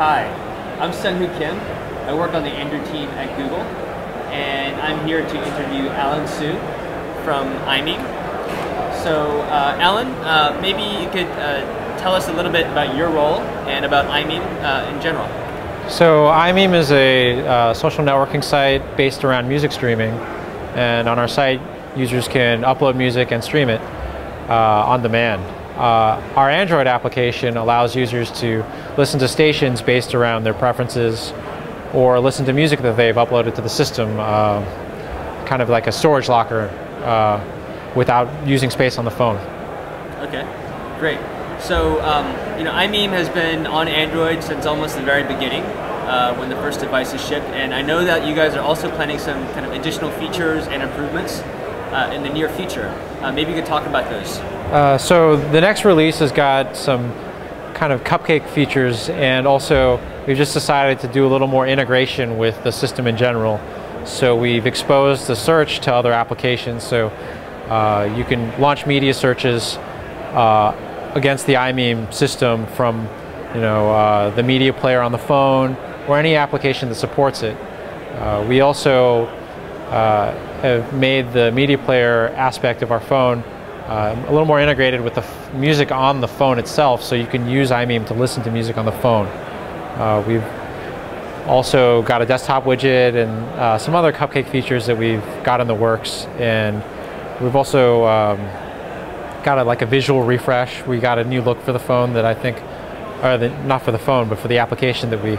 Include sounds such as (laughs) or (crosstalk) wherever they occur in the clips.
Hi, I'm Sunghoo Kim. I work on the Android team at Google, and I'm here to interview Alan Hsu from imeem. So, uh, Alan, uh, maybe you could uh, tell us a little bit about your role and about imeem uh, in general. So iMeme is a uh, social networking site based around music streaming, and on our site, users can upload music and stream it uh, on demand. Uh, our Android application allows users to listen to stations based around their preferences or listen to music that they've uploaded to the system, uh, kind of like a storage locker uh, without using space on the phone. Okay, great. So, um, you know, imeem has been on Android since almost the very beginning. Uh, when the first devices shipped, and I know that you guys are also planning some kind of additional features and improvements uh, in the near future. Uh, maybe you could talk about those. Uh, so the next release has got some kind of cupcake features and also we've just decided to do a little more integration with the system in general. So we've exposed the search to other applications so uh, you can launch media searches uh, against the imeem system from you know, the media player on the phone or any application that supports it. Uh, we also uh, have made the media player aspect of our phone uh, a little more integrated with the music on the phone itself so you can use imeem to listen to music on the phone. Uh, we've also got a desktop widget and uh, some other cupcake features that we've got in the works and we've also um, got a, like a visual refresh. We got a new look for the phone that I think, or the, not for the phone, but for the application that we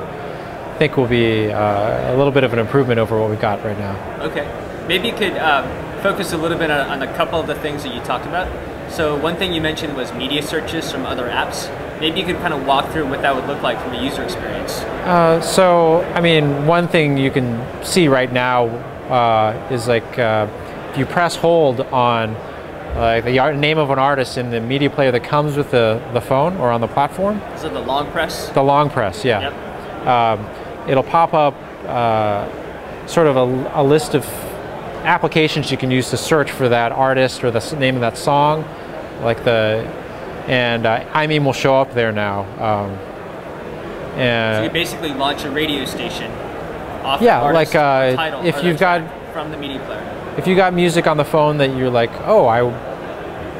think will be uh, a little bit of an improvement over what we've got right now. Okay. Maybe you could um, focus a little bit on, on, a couple of the things that you talked about. So one thing you mentioned was media searches from other apps. Maybe you could kind of walk through what that would look like from a user experience. Uh, so, I mean, one thing you can see right now uh, is like uh, if you press hold on like the name of an artist in the media player that comes with the, the phone or on the platform. Is it the long press? The long press, yeah. Yep. Um, it'll pop up uh, sort of a, a, list of applications you can use to search for that artist or the name of that song, like the, and uh, imeem will show up there now. Um, and so you basically launch a radio station off yeah, the like uh, title, if you've got from the media player. If you got music on the phone that you're like, oh, I,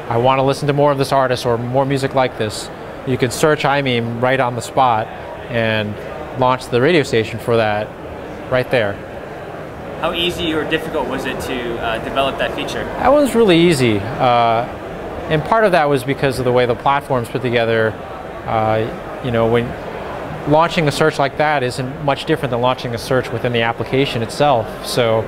I want to listen to more of this artist or more music like this, you could search imeem right on the spot and launch the radio station for that right there. How easy or difficult was it to uh, develop that feature? That was really easy. Uh, and part of that was because of the way the platform's put together. Uh, you know, when launching a search like that isn't much different than launching a search within the application itself. So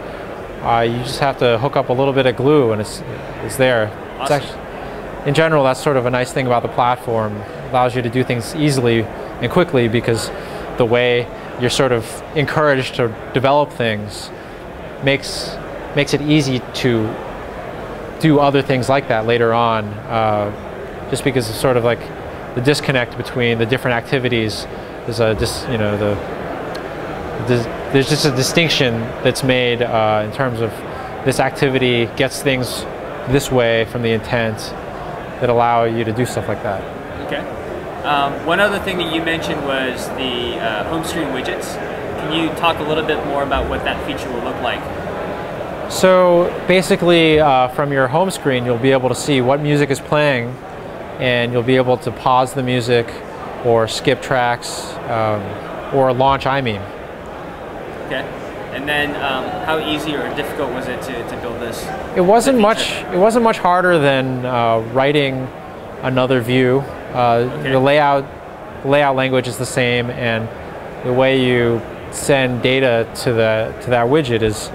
uh, you just have to hook up a little bit of glue and it's, it's there. Awesome. It's actually, in general, that's sort of a nice thing about the platform. It allows you to do things easily and quickly because the way you're sort of encouraged to develop things makes makes it easy to do other things like that later on uh, just because it's sort of like the disconnect between the different activities is a just you know the, the, there's just a distinction that's made uh, in terms of this activity gets things this way from the intent that allow you to do stuff like that. Okay um, one other thing that you mentioned was the uh, home screen widgets. Can you talk a little bit more about what that feature will look like? So basically, uh, from your home screen, you'll be able to see what music is playing, and you'll be able to pause the music, or skip tracks, um, or launch imeem. Okay. And then, um, how easy or difficult was it to, to build this? It wasn't much. It wasn't much harder than uh, writing another view okay. The layout layout language is the same, and the way you send data to the to that widget is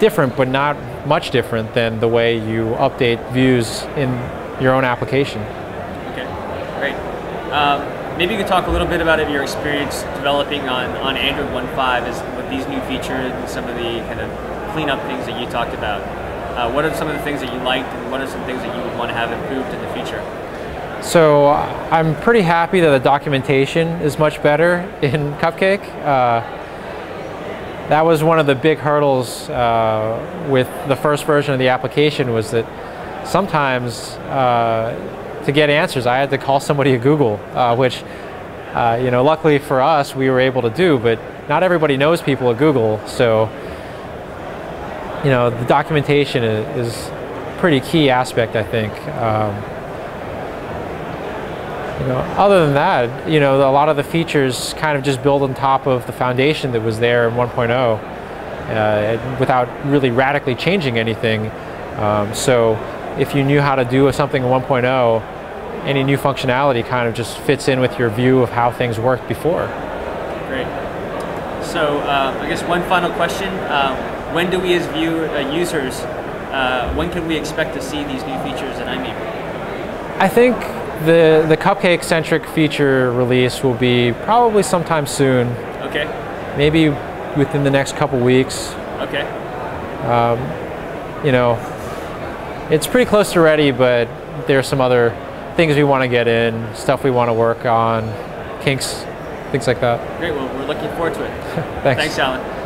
different, but not much different than the way you update views in your own application. Okay, great. Um, maybe you could talk a little bit about your experience developing on, on Android 1.5 as with these new features and some of the kind of cleanup things that you talked about. Uh, what are some of the things that you liked and what are some things that you would want to have improved in the future? So I'm pretty happy that the documentation is much better (laughs) in Cupcake. Uh, that was one of the big hurdles uh, with the first version of the application was that sometimes uh, to get answers I had to call somebody at Google, uh, which uh, you know, luckily for us, we were able to do, but not everybody knows people at Google, so you know, the documentation is, is pretty key aspect, I think. Um, you know, other than that, you know, a lot of the features kind of just build on top of the foundation that was there in 1.0 uh, without really radically changing anything. Um, so if you knew how to do something in 1.0, any new functionality kind of just fits in with your view of how things worked before. Great. So uh, I guess one final question. Uh, when do we as view, uh, users, uh, when can we expect to see these new features in imeem? I think the, the cupcake-centric feature release will be probably sometime soon. Okay. Maybe within the next couple weeks. Okay. Um, you know, it's pretty close to ready, but there's some other things we want to get in, stuff we want to work on, kinks, things like that. Great. Well, we're looking forward to it. (laughs) Thanks. Thanks, Alan.